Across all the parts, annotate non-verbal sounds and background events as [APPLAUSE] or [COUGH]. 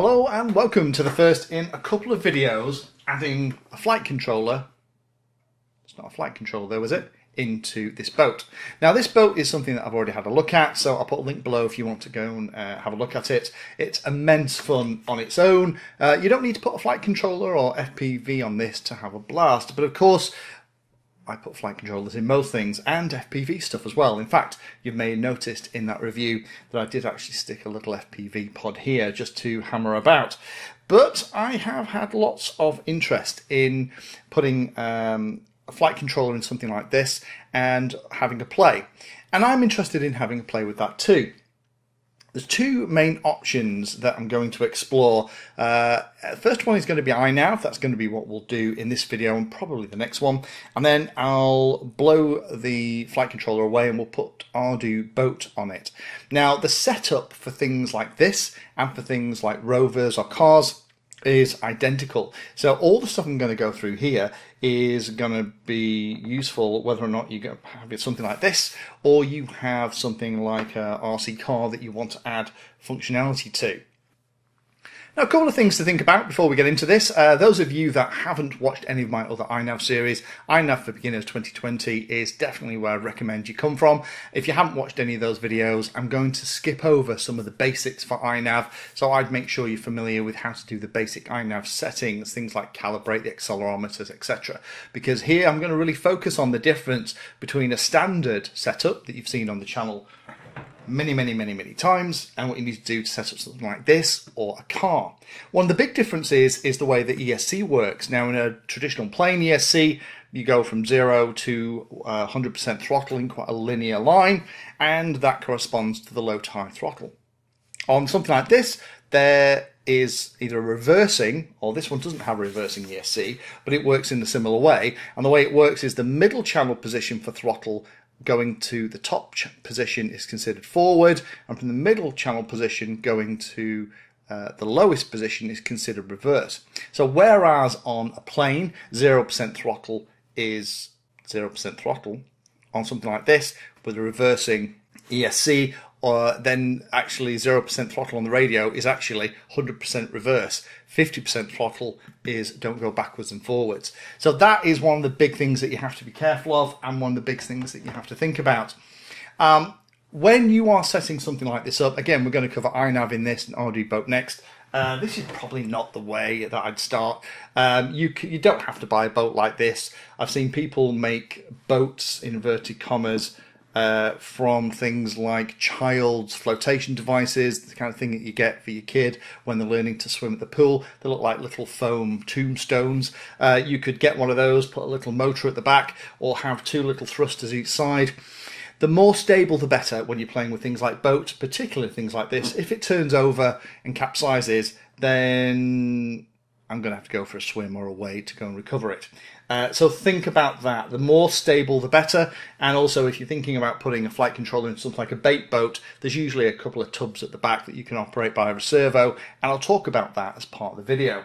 Hello and welcome to the first in a couple of videos adding a flight controller, it's not a flight controller though is it, into this boat. Now this boat is something that I've already had a look at so I'll put a link below if you want to go and uh, have a look at it. It's immense fun on its own. Uh, you don't need to put a flight controller or FPV on this to have a blast but of course I put flight controllers in most things and FPV stuff as well. In fact, you may have noticed in that review that I did actually stick a little FPV pod here just to hammer about. But I have had lots of interest in putting um, a flight controller in something like this and having a play. And I'm interested in having a play with that too. There's two main options that I'm going to explore. Uh, first one is going to be iNav. That's going to be what we'll do in this video and probably the next one. And then I'll blow the flight controller away and we'll put Arduboat on it. Now, the setup for things like this and for things like rovers or cars is identical. So all the stuff I'm going to go through here is going to be useful whether or not you have something like this or you have something like a RC car that you want to add functionality to. Now, a couple of things to think about before we get into this. Uh, those of you that haven't watched any of my other iNav series, iNav for Beginners 2020 is definitely where I recommend you come from. If you haven't watched any of those videos, I'm going to skip over some of the basics for iNav, so I'd make sure you're familiar with how to do the basic iNav settings, things like calibrate the accelerometers, etc. Because here I'm going to really focus on the difference between a standard setup that you've seen on the channel many, many, many, many times, and what you need to do to set up something like this or a car. One of the big differences is the way that ESC works. Now, in a traditional plane ESC, you go from zero to uh, 100% throttle in quite a linear line, and that corresponds to the low high throttle. On something like this, there is either reversing, or this one doesn't have reversing ESC, but it works in a similar way. And the way it works is the middle channel position for throttle going to the top position is considered forward, and from the middle channel position going to uh, the lowest position is considered reverse. So whereas on a plane, 0% throttle is 0% throttle, on something like this, with a reversing ESC, or then actually 0% throttle on the radio is actually 100% reverse. 50% throttle is don't go backwards and forwards. So that is one of the big things that you have to be careful of and one of the big things that you have to think about. Um, when you are setting something like this up, again, we're going to cover iNav in this and Arduboat next. Uh, this is probably not the way that I'd start. Um, you you don't have to buy a boat like this. I've seen people make boats inverted commas uh, from things like child's flotation devices, the kind of thing that you get for your kid when they're learning to swim at the pool. They look like little foam tombstones. Uh, you could get one of those, put a little motor at the back, or have two little thrusters each side. The more stable, the better when you're playing with things like boats, particularly things like this. If it turns over and capsizes, then I'm going to have to go for a swim or a wade to go and recover it. Uh, so think about that. The more stable, the better. And also, if you're thinking about putting a flight controller in something like a bait boat, there's usually a couple of tubs at the back that you can operate by a servo, and I'll talk about that as part of the video.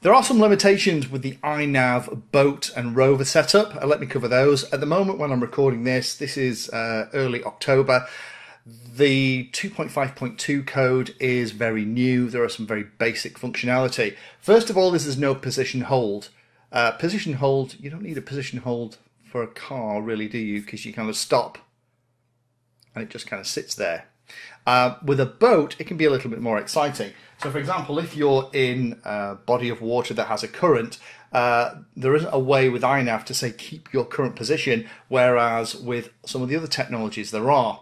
There are some limitations with the iNav boat and rover setup. Uh, let me cover those. At the moment when I'm recording this, this is uh, early October. The 2.5.2 code is very new. There are some very basic functionality. First of all, this is no position hold. Uh, position hold, you don't need a position hold for a car, really, do you? Because you kind of stop and it just kind of sits there. Uh, with a boat, it can be a little bit more exciting. So, for example, if you're in a body of water that has a current, uh, there isn't a way with iNav to say keep your current position, whereas with some of the other technologies there are.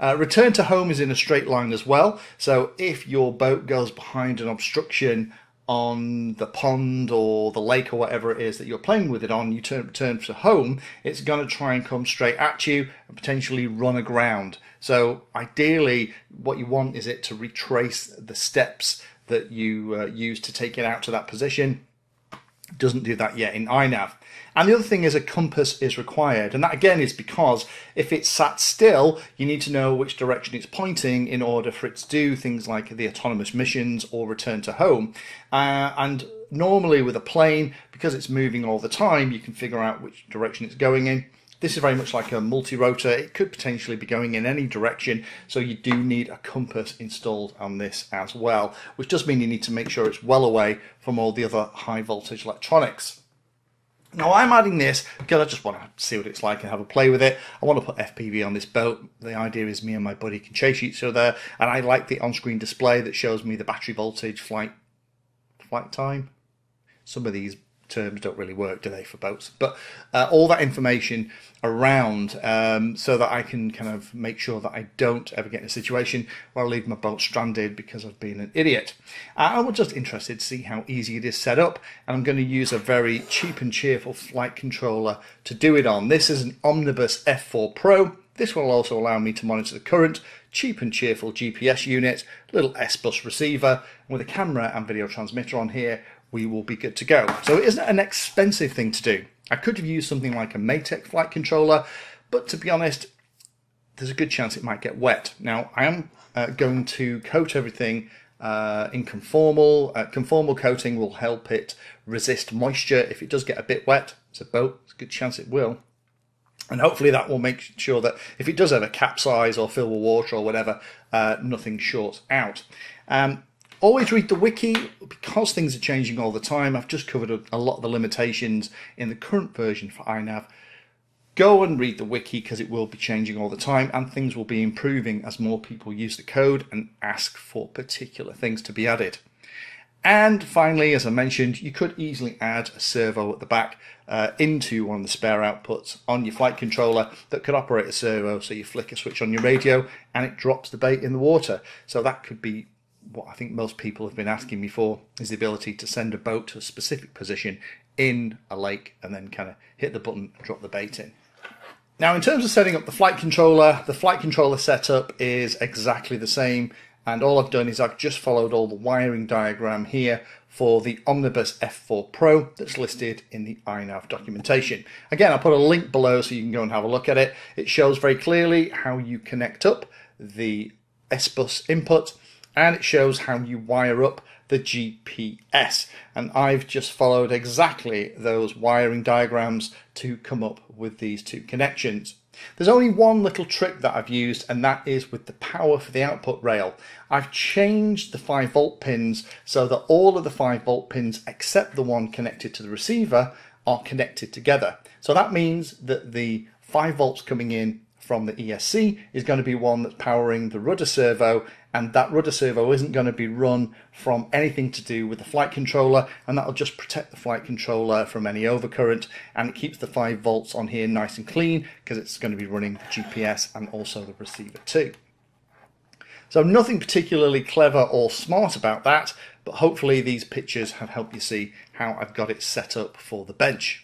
Uh, return to home is in a straight line as well. So if your boat goes behind an obstruction on the pond or the lake or whatever it is that you're playing with it on, you turn return to home, it's going to try and come straight at you and potentially run aground. So ideally, what you want is it to retrace the steps that you uh, use to take it out to that position. Doesn't do that yet in iNav. And the other thing is a compass is required. And that again is because if it's sat still, you need to know which direction it's pointing in order for it to do things like the autonomous missions or return to home. Uh, and normally with a plane, because it's moving all the time, you can figure out which direction it's going in. This is very much like a multi-rotor. It could potentially be going in any direction, so you do need a compass installed on this as well, which does mean you need to make sure it's well away from all the other high voltage electronics. Now I'm adding this because I just want to see what it's like and have a play with it. I want to put FPV on this boat. The idea is me and my buddy can chase each other, and I like the on-screen display that shows me the battery voltage, flight, flight time. Some of these terms don't really work, do they, for boats? But uh, all that information around um, so that I can kind of make sure that I don't ever get in a situation where I leave my boat stranded because I've been an idiot. Uh, I was just interested to see how easy it is set up, and I'm going to use a very cheap and cheerful flight controller to do it on. This is an Omnibus F4 Pro. This will also allow me to monitor the current, cheap and cheerful GPS unit, little S-Bus receiver, with a camera and video transmitter on here, we will be good to go. So it isn't an expensive thing to do. I could have used something like a Matek flight controller, but to be honest, there's a good chance it might get wet. Now, I am uh, going to coat everything uh, in conformal. Uh, conformal coating will help it resist moisture if it does get a bit wet. It's a boat, there's a good chance it will. And hopefully that will make sure that if it does ever capsize or fill with water or whatever, uh, nothing shorts out. Um, Always read the wiki because things are changing all the time. I've just covered a, a lot of the limitations in the current version for iNav. Go and read the wiki because it will be changing all the time and things will be improving as more people use the code and ask for particular things to be added. And finally, as I mentioned, you could easily add a servo at the back uh, into one of the spare outputs on your flight controller that could operate a servo. So you flick a switch on your radio and it drops the bait in the water. So that could be what I think most people have been asking me for is the ability to send a boat to a specific position in a lake and then kind of hit the button and drop the bait in. Now, in terms of setting up the flight controller, the flight controller setup is exactly the same. And all I've done is I've just followed all the wiring diagram here for the Omnibus F4 Pro that's listed in the iNav documentation. Again, I'll put a link below so you can go and have a look at it. It shows very clearly how you connect up the S-Bus input and it shows how you wire up the GPS. And I've just followed exactly those wiring diagrams to come up with these two connections. There's only one little trick that I've used, and that is with the power for the output rail. I've changed the 5 volt pins so that all of the 5 volt pins except the one connected to the receiver are connected together. So that means that the 5 volts coming in from the ESC is going to be one that's powering the rudder servo and that rudder servo isn't going to be run from anything to do with the flight controller and that'll just protect the flight controller from any overcurrent and it keeps the 5 volts on here nice and clean because it's going to be running the GPS and also the receiver too. So nothing particularly clever or smart about that but hopefully these pictures have helped you see how I've got it set up for the bench.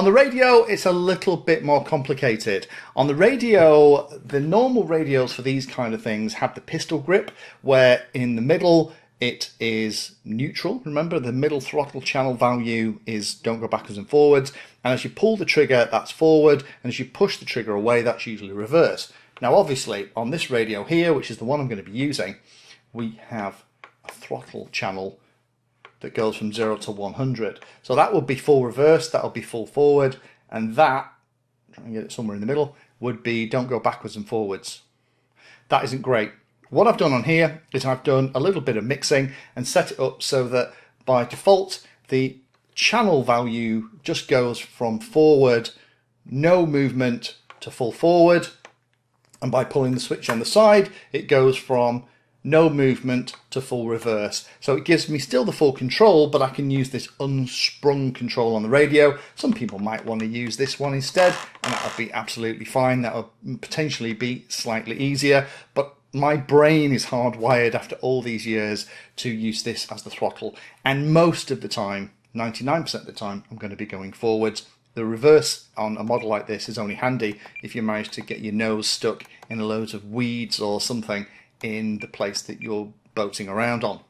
On the radio, it's a little bit more complicated. On the radio, the normal radios for these kind of things have the pistol grip, where in the middle it is neutral. Remember, the middle throttle channel value is don't go backwards and forwards. And as you pull the trigger, that's forward. And as you push the trigger away, that's usually reverse. Now, obviously, on this radio here, which is the one I'm going to be using, we have a throttle channel that goes from 0 to 100. So that would be full reverse, that would be full forward, and that, try and get it somewhere in the middle, would be don't go backwards and forwards. That isn't great. What I've done on here is I've done a little bit of mixing and set it up so that by default the channel value just goes from forward, no movement to full forward, and by pulling the switch on the side it goes from no movement to full reverse. So it gives me still the full control, but I can use this unsprung control on the radio. Some people might want to use this one instead, and that would be absolutely fine. That would potentially be slightly easier, but my brain is hardwired after all these years to use this as the throttle. And most of the time, 99% of the time, I'm going to be going forwards. The reverse on a model like this is only handy if you manage to get your nose stuck in a load of weeds or something in the place that you're boating around on.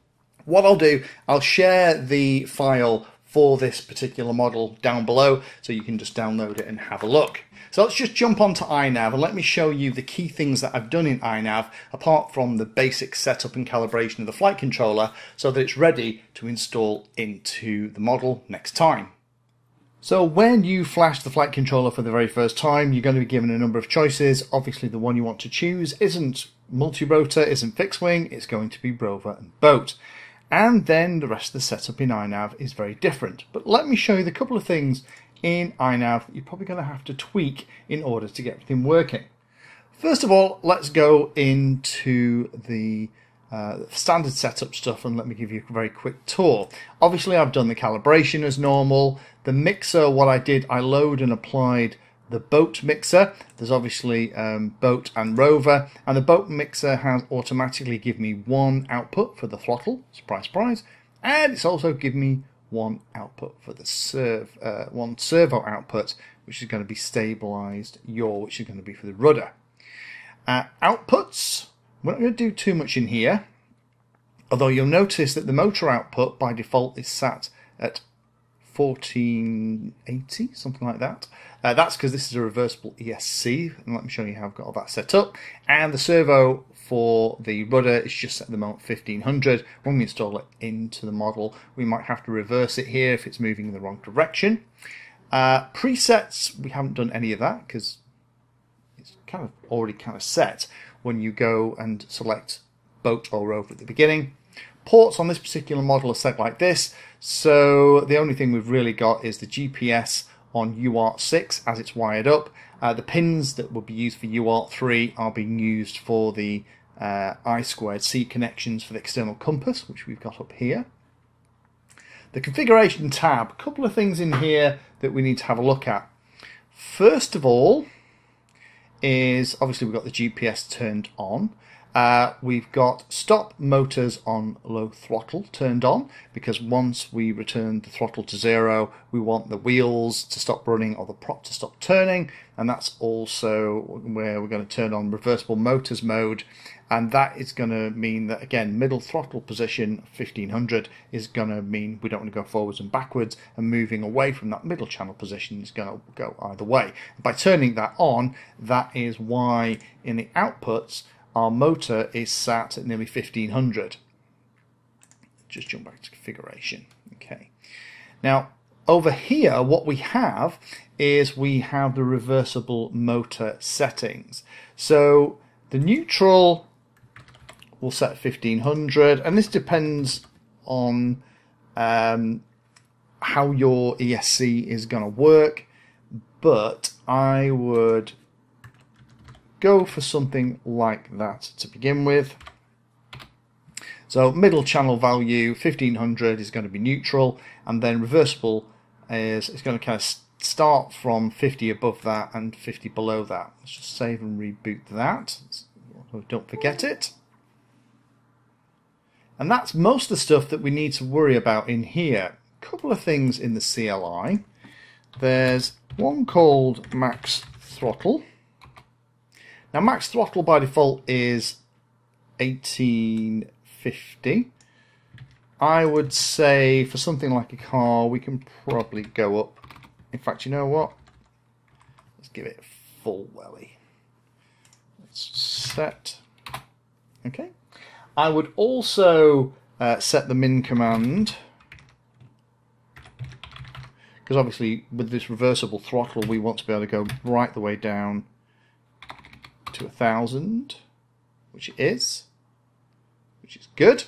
What I'll do, I'll share the file for this particular model down below so you can just download it and have a look. So let's just jump onto iNav and let me show you the key things that I've done in iNav apart from the basic setup and calibration of the flight controller so that it's ready to install into the model next time. So when you flash the flight controller for the very first time, you're going to be given a number of choices. Obviously, the one you want to choose isn't multi-rotor, isn't fixed wing, it's going to be rover and boat. And then the rest of the setup in iNav is very different. But let me show you the couple of things in iNav that you're probably going to have to tweak in order to get everything working. First of all, let's go into the uh, standard setup stuff and let me give you a very quick tour. Obviously, I've done the calibration as normal. The mixer, what I did, I load and applied the boat mixer. There's obviously um, boat and rover, and the boat mixer has automatically given me one output for the throttle, surprise, surprise, and it's also given me one output for the serve, uh, one servo output, which is going to be stabilized yaw, which is going to be for the rudder. Uh, outputs, we're not going to do too much in here, although you'll notice that the motor output by default is sat at 1480, something like that. Uh, that's because this is a reversible ESC, and let me show you how I've got all that set up. And the servo for the rudder is just at the moment 1500. When we install it into the model, we might have to reverse it here if it's moving in the wrong direction. Uh, presets, we haven't done any of that because it's kind of already kind of set when you go and select boat or rover at the beginning. Ports on this particular model are set like this, so the only thing we've really got is the GPS on UART6 as it's wired up. Uh, the pins that will be used for UART3 are being used for the uh, I squared C connections for the external compass, which we've got up here. The configuration tab, a couple of things in here that we need to have a look at. First of all, is obviously we've got the GPS turned on. Uh, we've got stop motors on low throttle turned on because once we return the throttle to zero, we want the wheels to stop running or the prop to stop turning. And that's also where we're going to turn on reversible motors mode. And that is going to mean that, again, middle throttle position 1500 is going to mean we don't want to go forwards and backwards. And moving away from that middle channel position is going to go either way. By turning that on, that is why in the outputs, our motor is sat at nearly 1500. Just jump back to configuration. Okay. Now, over here, what we have is we have the reversible motor settings. So the neutral will set 1500, and this depends on um, how your ESC is going to work, but I would go for something like that to begin with. So middle channel value 1500 is going to be neutral, and then reversible is it's going to kind of start from 50 above that and 50 below that. Let's just save and reboot that. Don't forget it. And that's most of the stuff that we need to worry about in here. A couple of things in the CLI. There's one called max throttle. Now, max throttle by default is 1850. I would say for something like a car, we can probably go up. In fact, you know what? Let's give it full welly. Let's set. Okay. I would also uh, set the min command because obviously with this reversible throttle we want to be able to go right the way down to a thousand, which it is, which is good.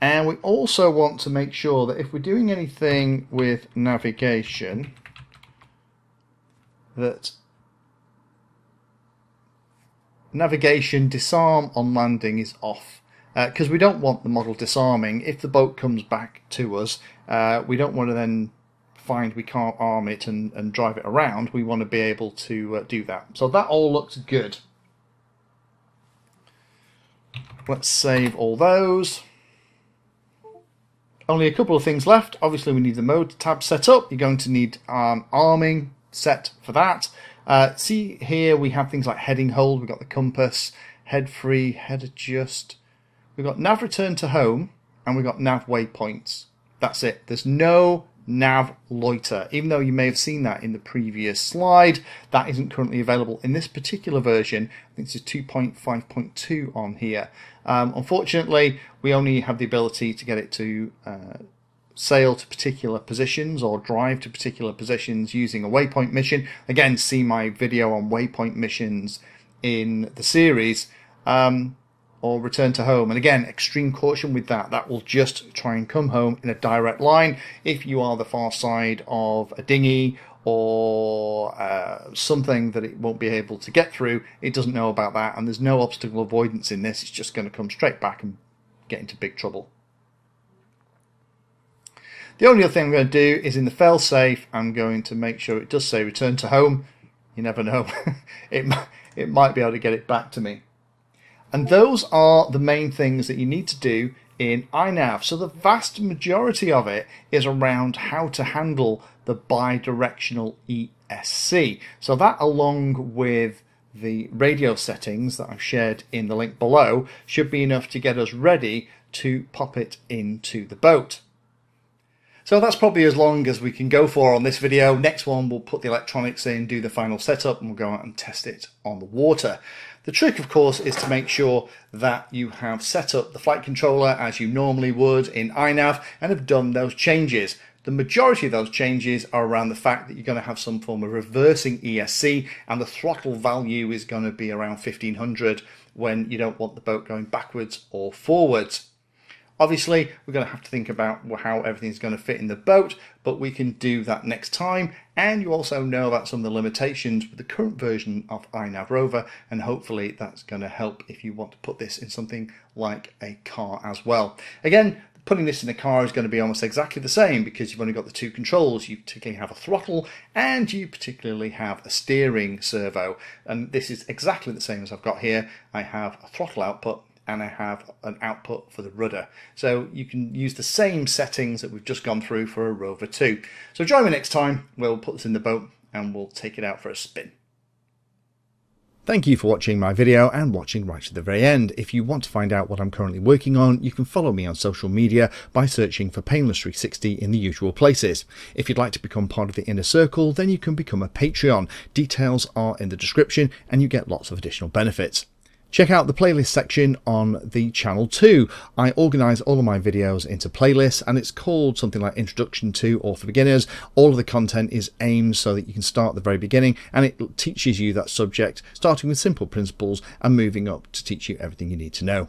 And we also want to make sure that if we're doing anything with navigation, that navigation disarm on landing is off because uh, we don't want the model disarming. If the boat comes back to us, uh, we don't want to then find we can't arm it and, and drive it around, we want to be able to uh, do that. So that all looks good. Let's save all those. Only a couple of things left. Obviously, we need the mode tab set up. You're going to need um, arming set for that. Uh, see here we have things like heading hold. We've got the compass, head free, head adjust. We've got nav return to home, and we've got nav waypoints. That's it. There's no nav loiter. Even though you may have seen that in the previous slide, that isn't currently available in this particular version. I think it's 2.5.2 on here. Um, unfortunately, we only have the ability to get it to uh, sail to particular positions or drive to particular positions using a waypoint mission. Again, see my video on waypoint missions in the series. Um, or return to home. And again, extreme caution with that. That will just try and come home in a direct line. If you are the far side of a dinghy or uh, something that it won't be able to get through, it doesn't know about that. And there's no obstacle avoidance in this. It's just going to come straight back and get into big trouble. The only other thing I'm going to do is in the fail safe, I'm going to make sure it does say return to home. You never know. [LAUGHS] it, it might be able to get it back to me. And those are the main things that you need to do in iNav. So the vast majority of it is around how to handle the bidirectional ESC. So that along with the radio settings that I've shared in the link below should be enough to get us ready to pop it into the boat. So that's probably as long as we can go for on this video. Next one, we'll put the electronics in, do the final setup, and we'll go out and test it on the water. The trick, of course, is to make sure that you have set up the flight controller as you normally would in iNav and have done those changes. The majority of those changes are around the fact that you're going to have some form of reversing ESC and the throttle value is going to be around 1500 when you don't want the boat going backwards or forwards. Obviously, we're going to have to think about how everything's going to fit in the boat, but we can do that next time. And you also know about some of the limitations with the current version of iNav Rover, and hopefully that's going to help if you want to put this in something like a car as well. Again, putting this in a car is going to be almost exactly the same because you've only got the two controls. You particularly have a throttle and you particularly have a steering servo. And this is exactly the same as I've got here. I have a throttle output and I have an output for the rudder. So you can use the same settings that we've just gone through for a Rover 2. So join me next time, we'll put this in the boat and we'll take it out for a spin. Thank you for watching my video and watching right to the very end. If you want to find out what I'm currently working on, you can follow me on social media by searching for Painless360 in the usual places. If you'd like to become part of the inner circle, then you can become a Patreon. Details are in the description and you get lots of additional benefits. Check out the playlist section on the channel too. I organise all of my videos into playlists and it's called something like Introduction to or for Beginners. All of the content is aimed so that you can start at the very beginning and it teaches you that subject, starting with simple principles and moving up to teach you everything you need to know.